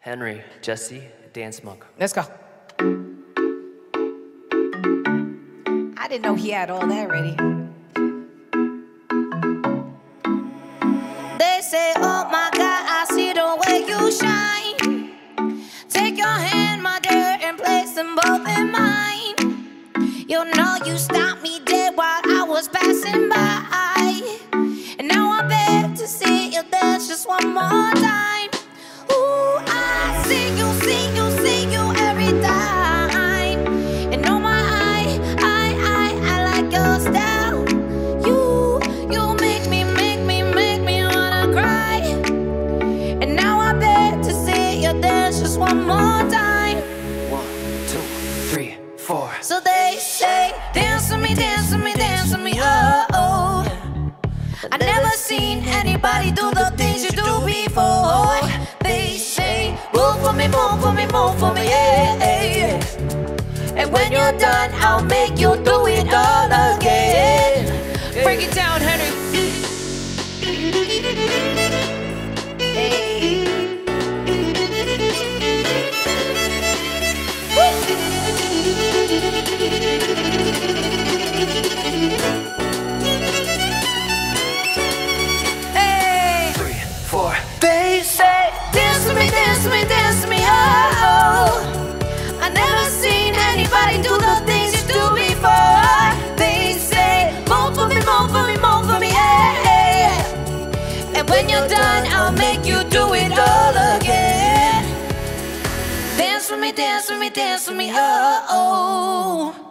Henry, Jessi, Dance Monk. Let's go. I didn't know he had all that ready. They say, oh my God, I see the way you shine. Take your hand, my dear, and place them both in mine. You know you stopped me dead while I was passing by. Move for me, dance with me, dance with me. Oh, oh. I've never seen anybody do the things you do before. They say, move for me, move for me, yeah, yeah, yeah. And when you're done, I'll make you do it when you're done, I'll make you do it all again. Dance with me, dance with me, dance with me, oh, oh.